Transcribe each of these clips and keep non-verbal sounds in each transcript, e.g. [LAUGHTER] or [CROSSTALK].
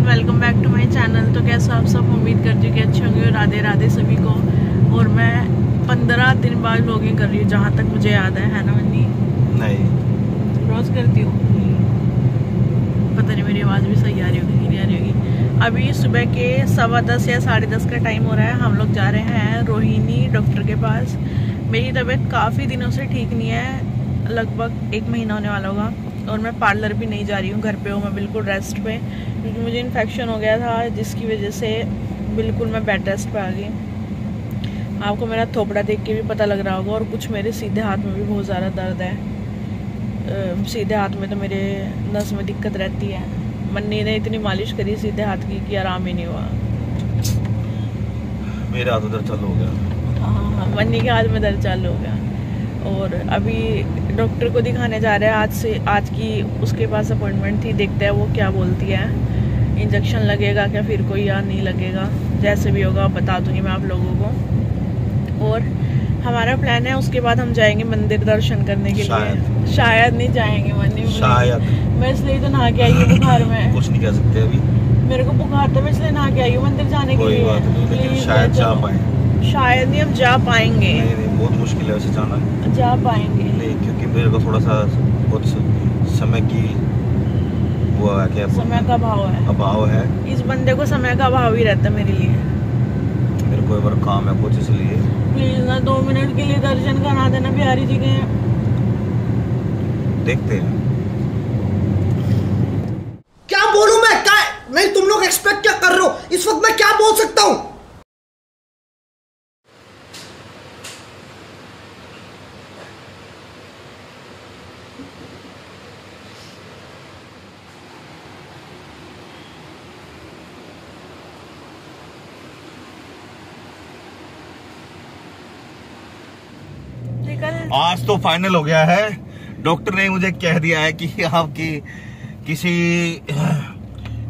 Everyone welcome back to my channel तो कैसा आप सब? उम्मीद करती हूँ कि अच्छे होंगे। और राधे राधे सभी को। और मैं पंद्रह दिन बाद ब्लॉगिंग कर रही हूँ जहाँ तक मुझे याद है है ना मन्नी? नहीं। रोज करती हूँ। पता नहीं मेरी आवाज़ भी सही आ रही होगी नहीं आ रही होगी। अभी सुबह के सवा दस या साढ़े दस का टाइम हो रहा है। हम लोग जा रहे हैं रोहिणी डॉक्टर के पास। मेरी तबीयत काफ़ी दिनों से ठीक नहीं है। लगभग एक महीना होने वाला होगा। और मैं पार्लर भी नहीं जा रही हूँ घर पे हूँ मैं बिल्कुल रेस्ट पे। क्योंकि मुझे इन्फेक्शन हो गया था जिसकी वजह से बिल्कुल मैं बेड रेस्ट पे आ गई। आपको मेरा थोपड़ा देख के भी पता लग रहा होगा और कुछ मेरे सीधे हाथ में भी बहुत ज़्यादा दर्द है। सीधे हाथ में तो मेरे नस में दिक्कत रहती है। मन्नी ने इतनी मालिश करी सीधे हाथ की कि आराम ही नहीं हुआ। मेरे हाथ उधर चालू हो गया। हाँ हाँ मन्नी के हाथ में दर्द चालू हो गया। और अभी डॉक्टर को दिखाने जा रहे हैं। आज से आज की उसके पास अपॉइंटमेंट थी देखते हैं वो क्या बोलती है। इंजेक्शन लगेगा क्या फिर कोई या नहीं लगेगा। जैसे भी होगा बता दूँगी मैं आप लोगों को। और हमारा प्लान है उसके बाद हम जाएँगे मंदिर दर्शन करने के शायद। लिए। शायद। नहीं जाएँगे शायद। मैं इसलिए तो नहा के आई हूँ बुखार में। [LAUGHS] कुछ नहीं कह सकते अभी। मेरे को बुखार था मैं इसलिए नहा के आई हूँ मंदिर जाने के लिए। शायद जा पाए। शायद नहीं हम जा पाएँगे। बहुत मुश्किल है वैसे जाना। जा पाएँगे। क्योंकि मेरे को थोड़ा सा बहुत समय की वो है क्या समय का भाव है। अभाव है। इस बंदे को समय का अभाव ही रहता है मेरे लिए। मेरे को एक बार काम है कुछ इसलिए। प्लीज़ ना दो मिनट के लिए दर्शन करा देना बिहारी जी के। देखते हैं। क्या बोलूँ मैं? क्या नहीं तुम लोग एक्सपेक्ट क्या कर रहे हो? इस वक्त मैं क्या बोल सकता हूँ? आज तो फाइनल हो गया है। डॉक्टर ने मुझे कह दिया है कि आपकी किसी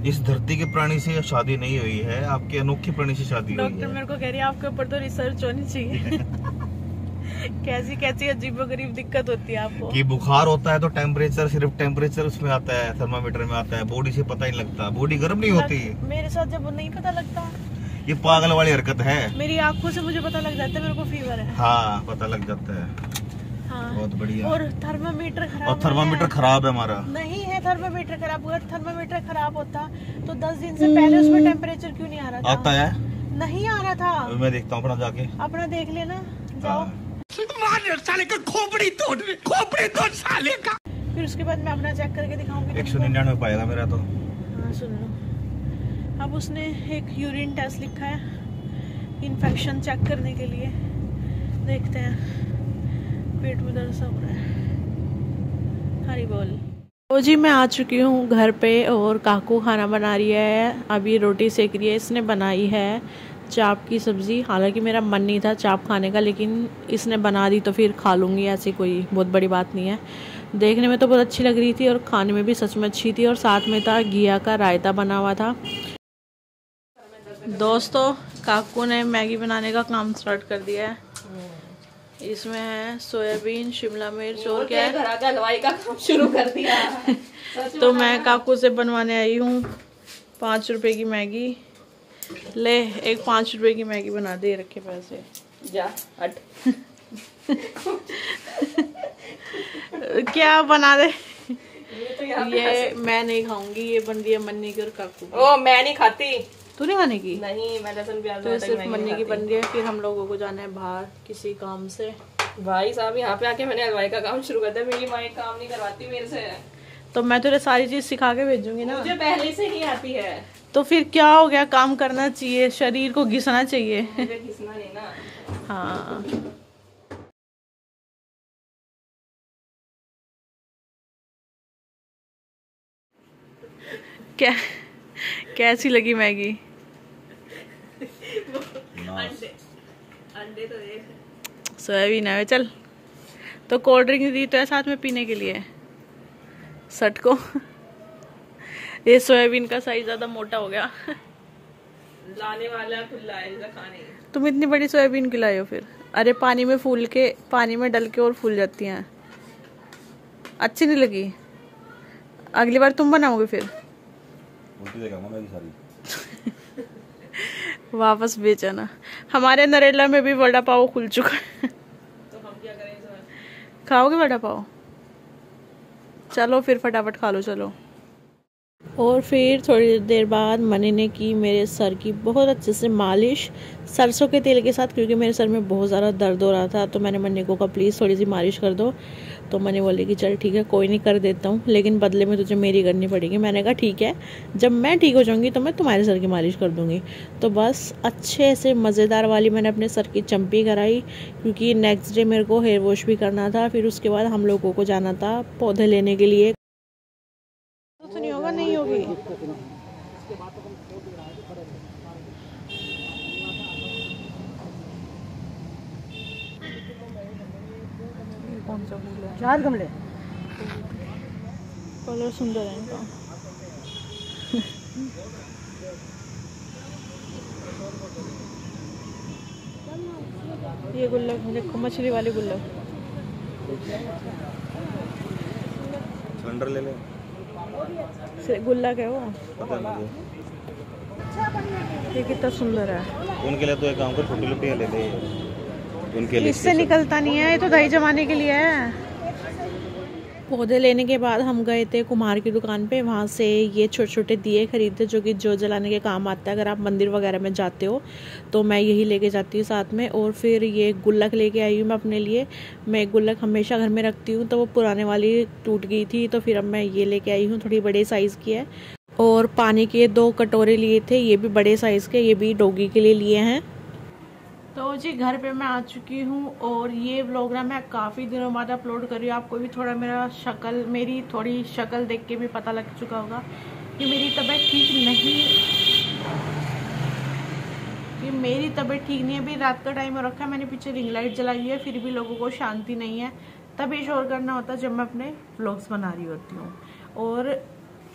इस धरती के प्राणी से शादी नहीं हुई है। आपके अनोखे प्राणी से शादी हुई डॉक्टर मेरे को कह रही है आपके ऊपर तो रिसर्च होनी चाहिए। [LAUGHS] कैसी कैसी अजीबो गरीब दिक्कत होती है आपको? कि बुखार होता है तो टेम्परेचर सिर्फ़ टेम्परेचर उसमें आता है थर्मामीटर में आता है। बॉडी से पता ही नहीं लगता। बॉडी गर्म नहीं होती। मेरे साथ जब नहीं पता लगता। ये पागल वाली हरकत है। मेरी आँखों से मुझे पता लग जाता है मेरे को फीवर है। हाँ पता लग जाता है। हाँ। बहुत बढ़िया। और थर्मामीटर खराब और थर्मामीटर। खराब है हमारा। नहीं है थर्मामीटर खराब अगर थर्मामीटर खराब होता तो दस दिन से पहले उसमें टेम्परेचर क्यों नहीं आ रहा था? आता है। नहीं आ रहा था। अभी मैं देखता हूँ अपना जाके। अपना देख लेना। जाओ। हाँ। फिर उसके बाद मैं अपना चेक करके दिखाऊँगी एक सौ निन्यानवे पाएगा मेरा तो। हाँ सुन लो। अब उसने एक यूरिन टेस्ट लिखा है इन्फेक्शन चेक करने के लिए। देखते हैं, पेट में दर्द सा हो रहा है। हरी बोल। तो जी, मैं आ चुकी हूँ घर पे और काकू खाना बना रही है। अभी रोटी सेक रही है, इसने बनाई है चाप की सब्ज़ी। हालाँकि मेरा मन नहीं था चाप खाने का, लेकिन इसने बना दी तो फिर खा लूँगी, ऐसी कोई बहुत बड़ी बात नहीं है। देखने में तो बहुत अच्छी लग रही थी और खाने में भी सच में अच्छी थी और साथ में था, घिया का रायता बना हुआ था। दोस्तों काकू ने मैगी बनाने का काम स्टार्ट कर दिया है। इसमें है सोयाबीन शिमला मिर्च और क्या? है? घर का हलवाई का काम शुरू कर दिया। [LAUGHS] तो मैं। काकू से बनवाने आई हूँ पाँच रुपए की मैगी। ले एक पाँच रुपए की मैगी बना दे रखे पैसे। जा हट। [LAUGHS] क्या बना दे? ये, तो ये मैं नहीं खाऊँगी ये बन रही है मन्नी की और काकू ओ मैं नहीं खाती। तू नहीं खाने की? नहीं मैं लहसुन प्याज तो सिर्फ़ मैगी मन्नी की बन रही है फिर हम लोगों को जाना है बाहर किसी काम से। भाई साहब यहाँ पे आके मैंने हलवाई का काम शुरू कर दिया मेरी माँ काम नहीं करवाती मेरे से। तो मैं तुझे सारी चीज़ सिखा के भेजूँगी ना। मुझे पहले से ही आती है। तो फिर क्या हो गया? काम करना चाहिए शरीर को घिसना चाहिए। घिसना नहीं ना। हाँ। क्या कैसी लगी मैगी? अंडे तो देख। सोयाबीन है चल। तो कोल्ड ड्रिंक दी तो है साथ में पीने के लिए। सट को। ये सोयाबीन का साइज़ ज़्यादा मोटा हो गया। लाने वाला खुला है खाने। तुम इतनी बड़ी सोयाबीन खिलाई हो फिर। अरे पानी में फूल के पानी में डल के और फूल जाती हैं। अच्छी नहीं लगी। अगली बार तुम बनाओगे फिर। उल्टी देगा मैं सारी। [LAUGHS] वापस बेचना हमारे नरेला में भी वड़ा पाव खुल चुका है। तो हम क्या करें खाओगे वड़ा पाव? चलो फिर फटाफट खा लो चलो। और फिर थोड़ी देर बाद मनी ने की मेरे सर की बहुत अच्छे से मालिश सरसों के तेल के साथ, क्योंकि मेरे सर में बहुत ज़्यादा दर्द हो रहा था तो मैंने मनी को कहा, प्लीज़ थोड़ी सी मालिश कर दो। तो मनी बोली कि, चल ठीक है, कोई नहीं, कर देता हूँ, लेकिन बदले में तुझे मेरी करनी पड़ेगी। मैंने कहा, ठीक है, जब मैं ठीक हो जाऊँगी तो मैं तुम्हारे सर की मालिश कर दूँगी। तो बस अच्छे से मज़ेदार वाली मैंने अपने सर की चंपी कराई, क्योंकि नेक्स्ट डे मेरे को हेयर वॉश भी करना था, फिर उसके बाद हम लोगों को जाना था पौधे लेने के लिए। होगा। नहीं होगी कौन सा फूल है? चार गमले। कलर सुंदर है इनका। ये गुल्लक देखो मछली वाली गुल्लक। सिलेंडर ले ले। से- के वो। ये कितना सुंदर है। उनके लिए तो एक काम कर छोटी लुटिया ले ले उनके लिए इससे निकलता नहीं है ये तो दही जमाने के लिए है। पौधे लेने के बाद हम गए थे कुमार की दुकान पे। वहाँ से ये छोटे छोटे दिए खरीदते जो कि जो जलाने के काम आता है। अगर आप मंदिर वगैरह में जाते हो तो मैं यही लेके जाती हूँ साथ में। और फिर ये गुल्लक लेके आई हूँ मैं अपने लिए। मैं गुल्लक हमेशा घर में रखती हूँ तो वो पुराने वाली टूट गई थी तो फिर अब मैं ये लेके आई हूँ। थोड़ी बड़े साइज़ की है। और पानी के दो कटोरे लिए थे, ये भी बड़े साइज़ के, ये भी डोगी के लिए लिए हैं। तो जी, घर पे मैं आ चुकी हूँ और ये ब्लॉग ना मैं काफ़ी दिनों बाद अपलोड कर रही हूँ। आपको भी थोड़ा मेरा शक्ल, मेरी थोड़ी शक्ल देख के भी पता लग चुका होगा कि मेरी तबीयत ठीक नहीं कि मेरी तबीयत ठीक नहीं है। अभी रात का टाइम हो रखा है, मैंने पीछे रिंग लाइट जलाई है, फिर भी लोगों को शांति नहीं है। तभी शोर करना होता जब मैं अपने ब्लॉग्स बना रही होती हूँ। और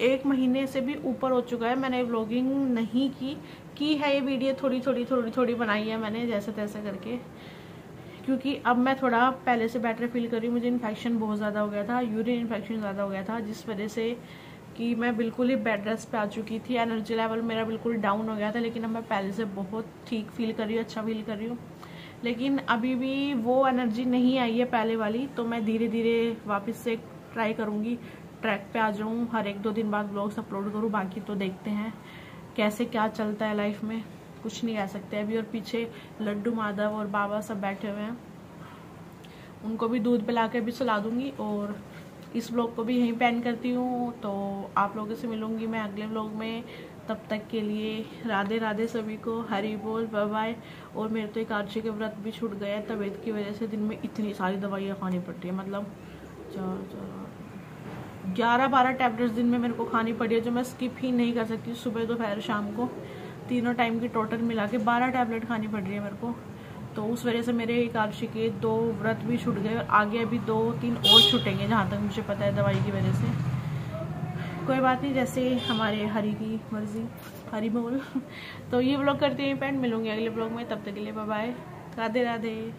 एक महीने से भी ऊपर हो चुका है, मैंने व्लॉगिंग नहीं की। की है ये वीडियो थोड़ी थोड़ी थोड़ी थोड़ी बनाई है मैंने, जैसे तैसे करके। क्योंकि अब मैं थोड़ा पहले से बेटर फील कर रही हूँ, मुझे इन्फेक्शन बहुत ज़्यादा हो गया था यूरिन इन्फेक्शन ज़्यादा हो गया था, जिस वजह से कि मैं बिल्कुल ही बेड रेस्ट पे आ चुकी थी। एनर्जी लेवल मेरा बिल्कुल डाउन हो गया था, लेकिन अब मैं पहले से बहुत ठीक फील कर रही हूँ अच्छा फील कर रही हूँ। लेकिन अभी भी वो एनर्जी नहीं आई है पहले वाली तो मैं धीरे धीरे वापस से ट्राई करूँगी। ट्रैक पे आ जाऊँ, हर एक दो दिन बाद ब्लॉग्स अपलोड करूँ, बाकी तो देखते हैं। कैसे क्या चलता है लाइफ में, कुछ नहीं कह सकते। अभी और पीछे लड्डू, माधव और बाबा सब बैठे हुए हैं। उनको भी दूध पिला के भी सुला दूँगी और इस ब्लॉग को भी यहीं पेन करती हूँ। तो आप लोगों से मिलूँगी मैं अगले ब्लॉग में। तब तक के लिए राधे राधे सभी को, हरी बोल बाय बाय और मेरे तो एक एकादशी के व्रत भी छूट गया है तबीयत की वजह से दिन में इतनी सारी दवाइयाँ खानी पड़ती है। मतलब चार चार ग्यारह बारह टैबलेट्स दिन में मेरे को खानी पड़ी है, जो मैं स्किप ही नहीं कर सकती, सुबह, दोपहर, शाम को। तीनों टाइम की टोटल मिला के बारह टैबलेट खानी पड़ रही है मेरे को। तो उस वजह से मेरे एकादशी के दो व्रत भी छूट गए और आगे अभी दो, तीन और छूटेंगे, जहाँ तक मुझे पता है दवाई की वजह से। कोई बात नहीं, जैसे हमारे हरी की मर्ज़ी, हरी बोल। [LAUGHS] तो ये ब्लॉग करते हैं, पेंट मिलूँगी अगले ब्लॉग में, तब तक के लिए बाय राधे राधे